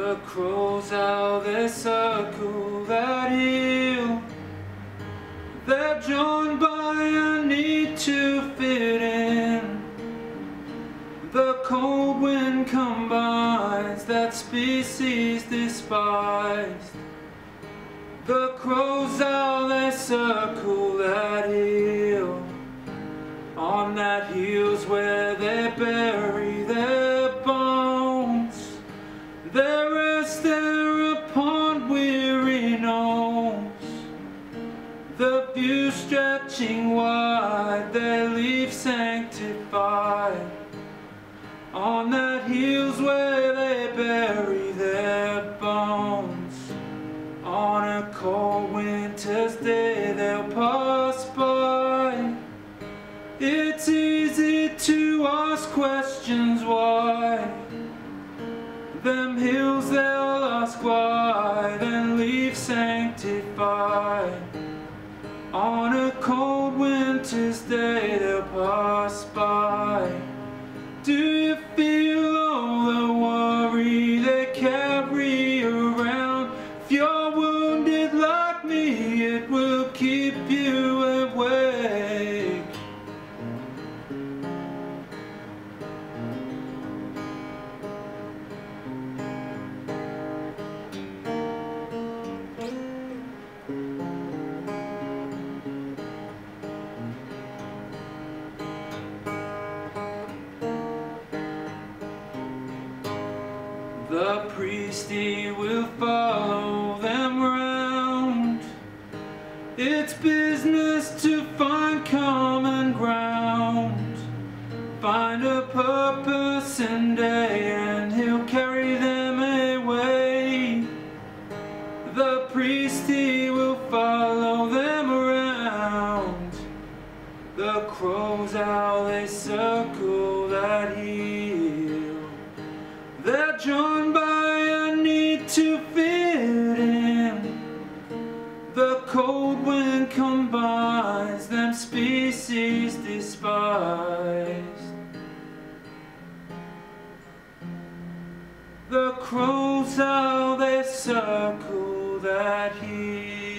The crows how they circle that hill. They're joined by a need to fit in. The cold wind combines that species despised. The crows how they circle that hill. On that hill's where they bury On that hill's where they bury their bones On a cold winter's day they'll pass by It's easy to ask questions why them hills they'll ask why, then leave sanctified. On a cold winter's day they'll pass by. Do The priest he will follow them round. It's business to find common ground. Find a purpose and day and he'll carry them away. The priest he will follow them around. The crows how they circle that hill. They're joined The cold wind combines them species despised. The crows how they circle that hill.